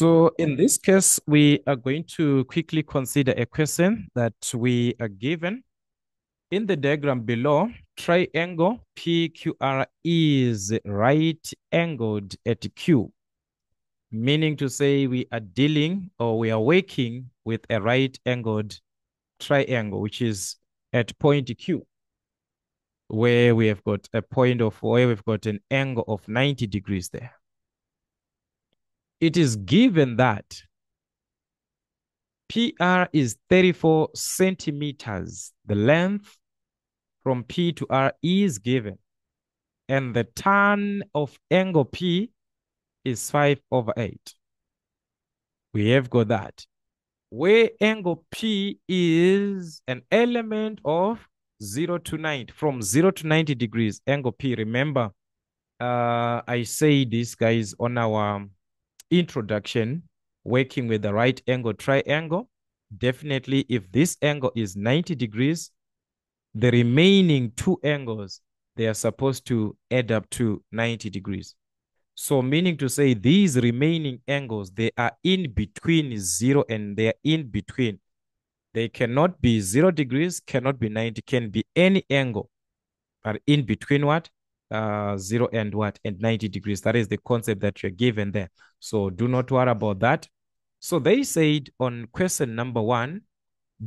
So in this case, we are going to quickly consider a question that we are given. In the diagram below, triangle PQR is right angled at Q, meaning to say we are dealing or we are working with a right angled triangle, which is at point Q, where we have got a point of where we've got an angle of 90 degrees there it is given that PR is 34 centimeters. The length from P to R is given. And the tan of angle P is 5 over 8. We have got that. Where angle P is an element of 0 to 90. From 0 to 90 degrees, angle P. Remember, uh, I say this, guys, on our introduction, working with the right angle triangle, definitely if this angle is 90 degrees, the remaining two angles, they are supposed to add up to 90 degrees. So meaning to say these remaining angles, they are in between zero and they are in between. They cannot be zero degrees, cannot be 90, can be any angle. But in between what? Uh, 0 and what? And 90 degrees. That is the concept that you're given there. So do not worry about that. So they said on question number one,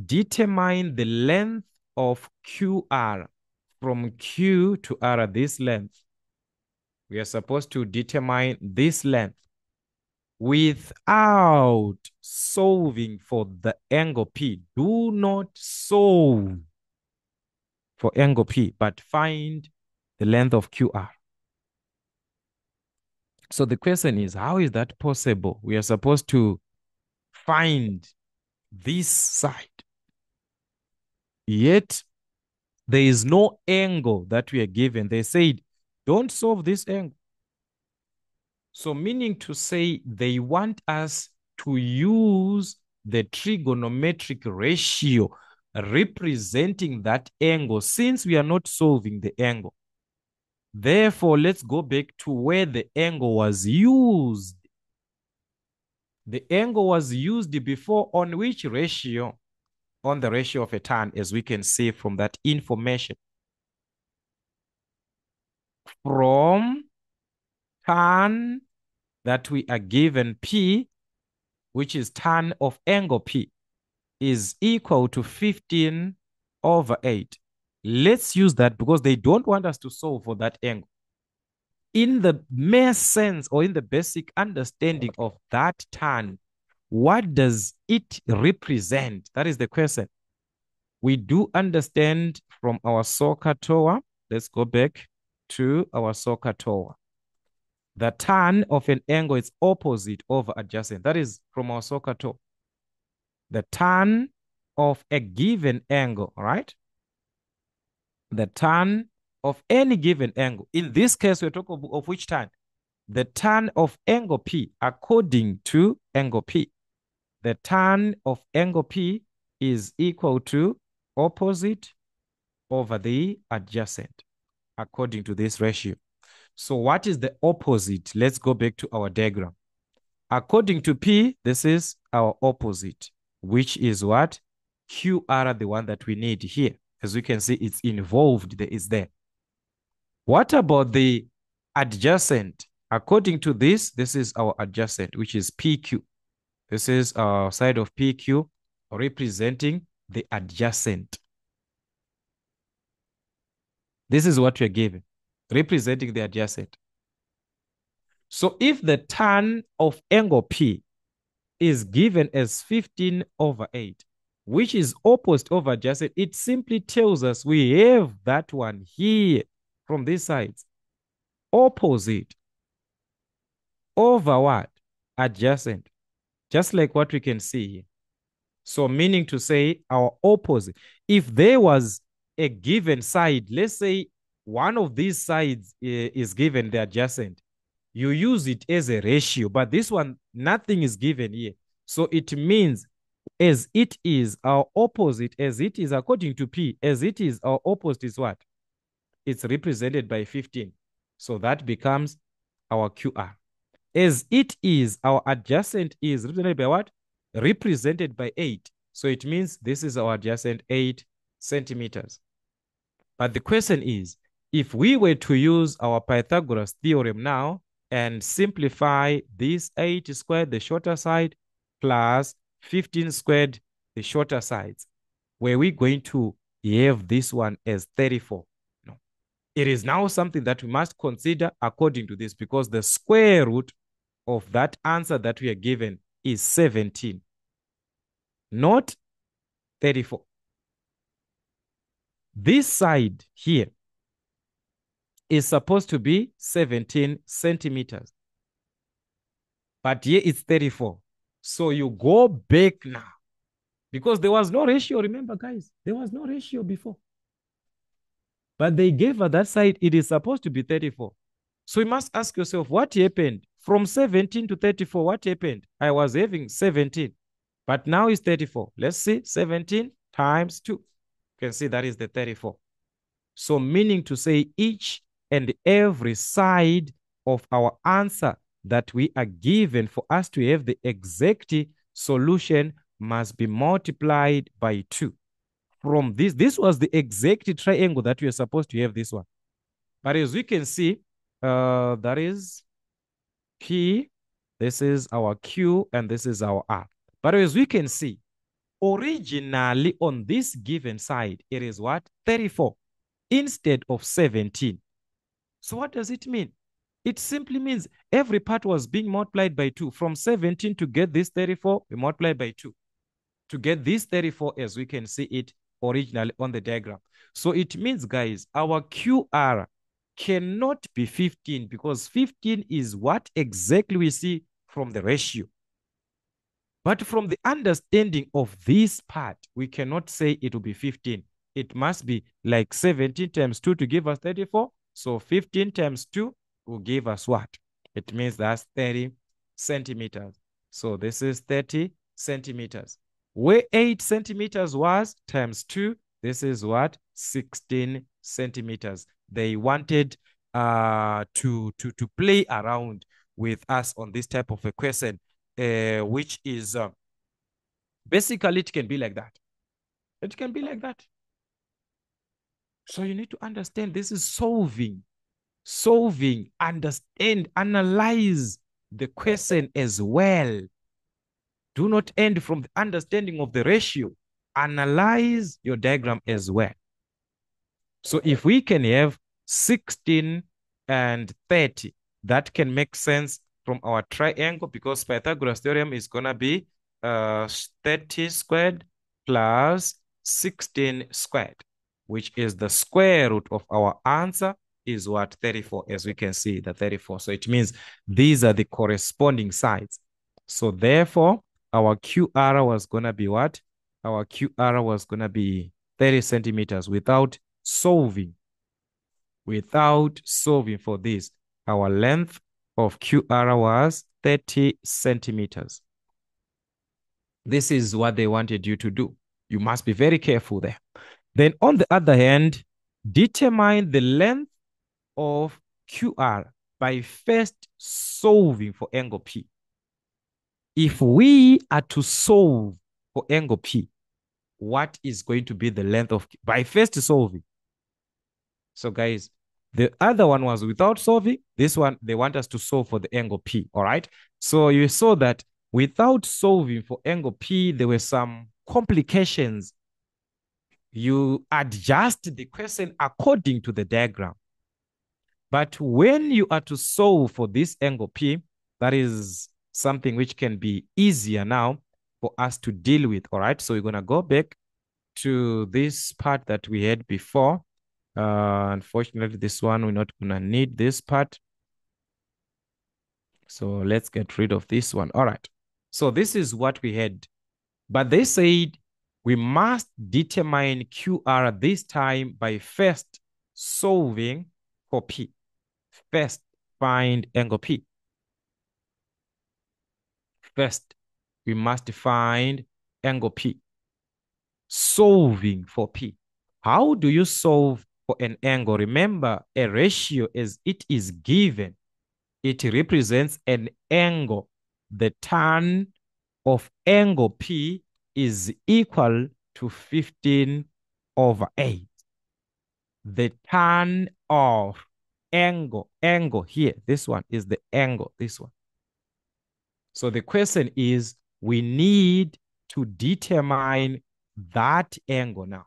determine the length of QR from Q to R, this length. We are supposed to determine this length without solving for the angle P. Do not solve for angle P, but find the length of QR. So the question is, how is that possible? We are supposed to find this side. Yet, there is no angle that we are given. They said, don't solve this angle. So meaning to say they want us to use the trigonometric ratio representing that angle since we are not solving the angle. Therefore, let's go back to where the angle was used. The angle was used before on which ratio? On the ratio of a tan, as we can see from that information. From tan that we are given P, which is tan of angle P, is equal to 15 over 8. Let's use that because they don't want us to solve for that angle. In the mere sense or in the basic understanding of that tan, what does it represent? That is the question. We do understand from our SOHCAHTOA. Let's go back to our SOHCAHTOA. The tan of an angle is opposite over adjacent. That is from our SOHCAHTOA. The tan of a given angle, right? The tan of any given angle. In this case, we're talking of, of which tan? The tan of angle P according to angle P. The tan of angle P is equal to opposite over the adjacent according to this ratio. So what is the opposite? Let's go back to our diagram. According to P, this is our opposite, which is what? QR, the one that we need here. As we can see, it's involved, there is there. What about the adjacent? According to this, this is our adjacent, which is PQ. This is our side of PQ representing the adjacent. This is what we're given, representing the adjacent. So if the tan of angle P is given as 15 over 8, which is opposite over adjacent, it simply tells us we have that one here from this side. Opposite over what? Adjacent. Just like what we can see here. So meaning to say our opposite. If there was a given side, let's say one of these sides eh, is given the adjacent, you use it as a ratio, but this one, nothing is given here. So it means as it is our opposite, as it is according to P, as it is our opposite is what? It's represented by 15. So that becomes our QR. As it is, our adjacent is represented by what? Represented by 8. So it means this is our adjacent 8 centimeters. But the question is, if we were to use our Pythagoras theorem now and simplify this 8 squared, the shorter side, plus 15 squared, the shorter sides, were we going to have this one as 34? No. It is now something that we must consider according to this because the square root of that answer that we are given is 17, not 34. This side here is supposed to be 17 centimeters. But here it's 34. So you go back now. Because there was no ratio, remember guys, there was no ratio before. But they gave her that side, it is supposed to be 34. So you must ask yourself, what happened? From 17 to 34, what happened? I was having 17, but now it's 34. Let's see, 17 times 2. You can see that is the 34. So meaning to say each and every side of our answer that we are given for us to have the exact solution must be multiplied by 2. From this, this was the exact triangle that we are supposed to have this one. But as we can see, uh, that is P, this is our Q, and this is our R. But as we can see, originally on this given side, it is what? 34 instead of 17. So what does it mean? It simply means every part was being multiplied by 2. From 17 to get this 34, we multiply by 2. To get this 34, as we can see it originally on the diagram. So it means, guys, our QR cannot be 15 because 15 is what exactly we see from the ratio. But from the understanding of this part, we cannot say it will be 15. It must be like 17 times 2 to give us 34. So 15 times 2 will give us what? It means that's 30 centimeters. So this is 30 centimeters. Where 8 centimeters was times 2, this is what? 16 centimeters. They wanted uh, to, to, to play around with us on this type of a question, uh, which is uh, basically it can be like that. It can be like that. So you need to understand this is solving, solving, understand, analyze the question as well. Do not end from the understanding of the ratio. Analyze your diagram as well. So if we can have 16 and 30, that can make sense from our triangle because Pythagoras theorem is going to be uh, 30 squared plus 16 squared which is the square root of our answer is what 34 as we can see the 34 so it means these are the corresponding sides. So therefore our qr was going to be what? Our qr was going to be 30 centimeters without solving without solving for this. Our length of qr was 30 centimeters. This is what they wanted you to do. You must be very careful there. Then on the other hand, determine the length of QR by first solving for angle P. If we are to solve for angle P, what is going to be the length of by first solving? So guys, the other one was without solving. This one, they want us to solve for the angle P, all right? So you saw that without solving for angle P, there were some complications you adjust the question according to the diagram. But when you are to solve for this angle P, that is something which can be easier now for us to deal with, all right? So we're going to go back to this part that we had before. Uh, unfortunately, this one, we're not going to need this part. So let's get rid of this one. All right. So this is what we had. But they said we must determine QR this time by first solving for P. First, find angle P. First, we must find angle P. Solving for P. How do you solve for an angle? Remember, a ratio as it is given it represents an angle. The tan of angle P is equal to 15 over 8. The tan of angle, angle here, this one is the angle, this one. So the question is, we need to determine that angle now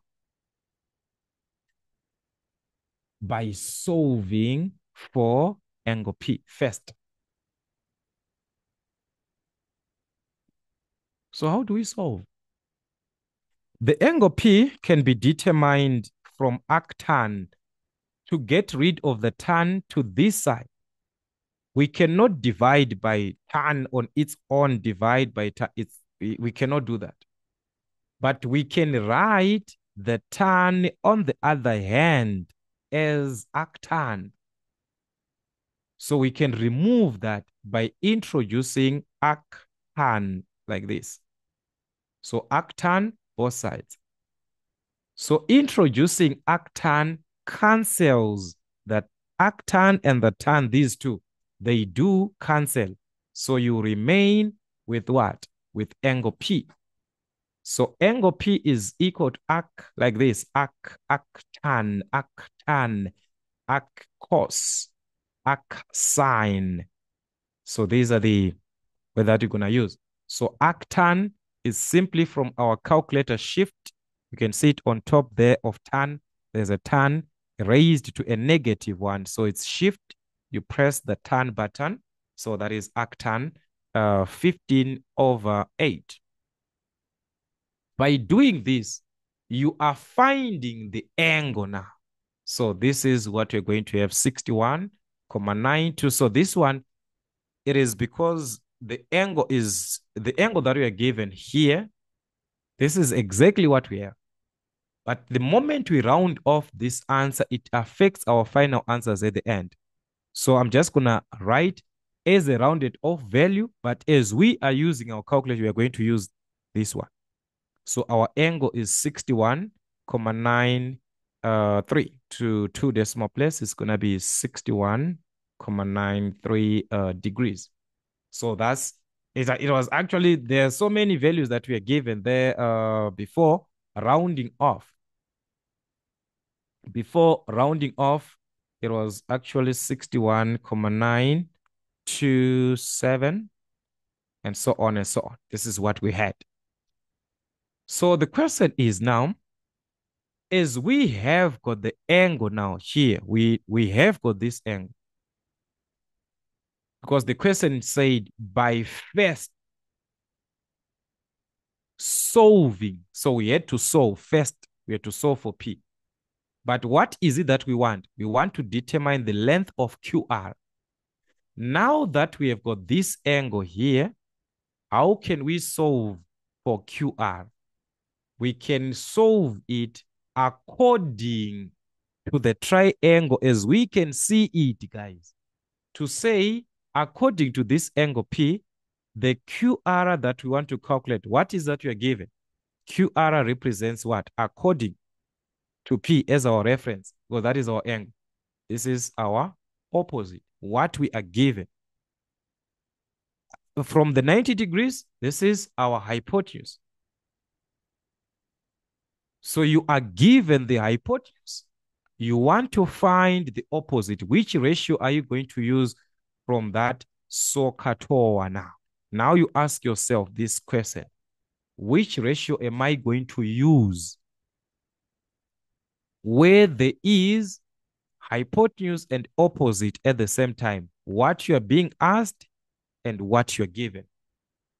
by solving for angle P first. So how do we solve? The angle P can be determined from arctan to get rid of the tan to this side. We cannot divide by tan on its own, divide by tan. It's, we, cannot do that. But we can write the tan on the other hand as arctan. So we can remove that by introducing arctan like this. So arctan, both sides. So introducing arctan cancels that arctan and the tan, these two, they do cancel. So you remain with what? With angle P. So angle P is equal to arc like this, arc, arctan, arctan, arc cos, arc sine. So these are the way that you're going to use. So arctan is simply from our calculator shift. You can see it on top there of tan. There's a tan raised to a negative one. So it's shift. You press the tan button. So that is arctan uh, 15 over 8. By doing this, you are finding the angle now. So this is what we're going to have 61,92. So this one, it is because the angle is the angle that we are given here. This is exactly what we have. But the moment we round off this answer, it affects our final answers at the end. So I'm just going to write as a rounded off value, but as we are using our calculator, we are going to use this one. So our angle is 61,93 uh, to two decimal place. It's going to be 61,93 uh, degrees. So that's, it was actually, there are so many values that we are given there uh, before rounding off. Before rounding off, it was actually 61,927 and so on and so on. This is what we had. So the question is now, as we have got the angle now here, we, we have got this angle. Because the question said by first solving. So we had to solve first. We had to solve for P. But what is it that we want? We want to determine the length of QR. Now that we have got this angle here, how can we solve for QR? We can solve it according to the triangle as we can see it, guys. To say, according to this angle P, the QR that we want to calculate, what is that you are given? QR represents what? According to P as our reference, because that is our angle. This is our opposite, what we are given. From the 90 degrees, this is our hypotenuse. So you are given the hypotenuse. You want to find the opposite. Which ratio are you going to use from that SOHCAHTOA now? Now you ask yourself this question. Which ratio am I going to use where there is hypotenuse and opposite at the same time? What you are being asked and what you're given.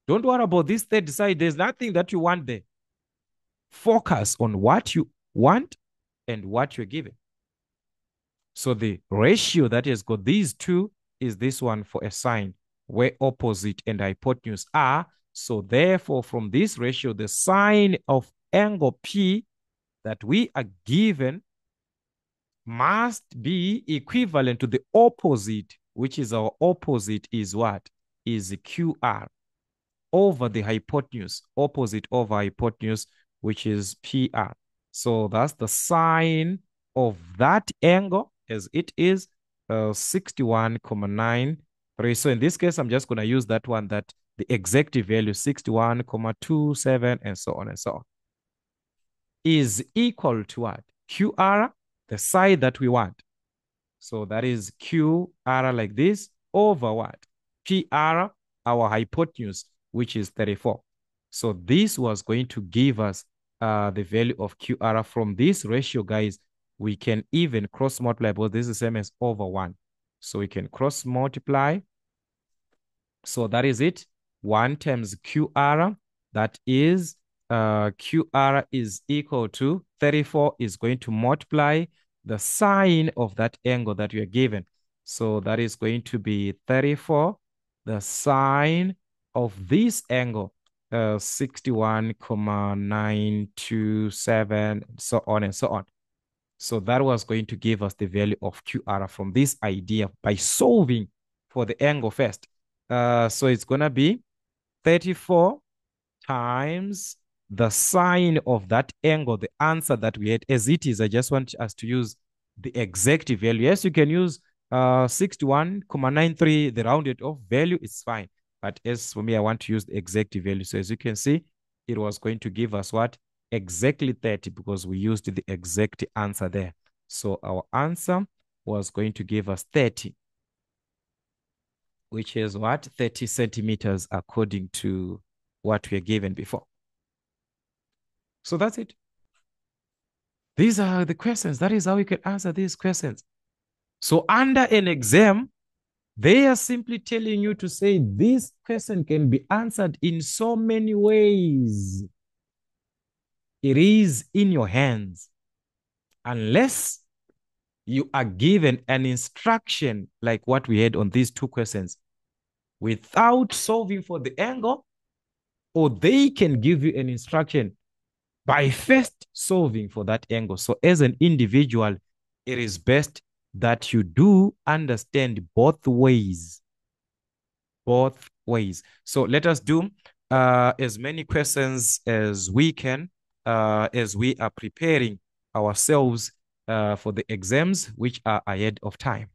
Don't worry about this third side. There's nothing that you want there. Focus on what you want and what you're given. So the ratio that has got these two is this one for a sine where opposite and hypotenuse are. So therefore, from this ratio, the sine of angle P that we are given must be equivalent to the opposite, which is our opposite is what? Is QR over the hypotenuse, opposite over hypotenuse, which is PR. So that's the sine of that angle as it is uh, 61,9 3. So in this case, I'm just going to use that one that the exact value 61,27 and so on and so on is equal to what? QR, the side that we want. So that is QR like this over what? PR, our hypotenuse, which is 34. So this was going to give us uh, the value of QR from this ratio, guys. We can even cross multiply, but this is the same as over 1. So we can cross multiply. So that is it. 1 times QR, that is uh, QR is equal to 34 is going to multiply the sine of that angle that you are given. So that is going to be 34, the sine of this angle, uh, 61,927, so on and so on. So that was going to give us the value of QR from this idea by solving for the angle first. Uh, so it's going to be 34 times the sine of that angle, the answer that we had as it is. I just want us to use the exact value. Yes, you can use uh 61,93, the rounded off value, it's fine. But as for me, I want to use the exact value. So as you can see, it was going to give us what? Exactly 30 because we used the exact answer there. So our answer was going to give us 30, which is what? 30 centimeters according to what we are given before. So that's it. These are the questions. That is how we can answer these questions. So under an exam, they are simply telling you to say this question can be answered in so many ways. It is in your hands. Unless you are given an instruction like what we had on these two questions without solving for the angle, or they can give you an instruction by first solving for that angle. So as an individual, it is best that you do understand both ways. Both ways. So let us do uh, as many questions as we can uh, as we are preparing ourselves uh, for the exams which are ahead of time.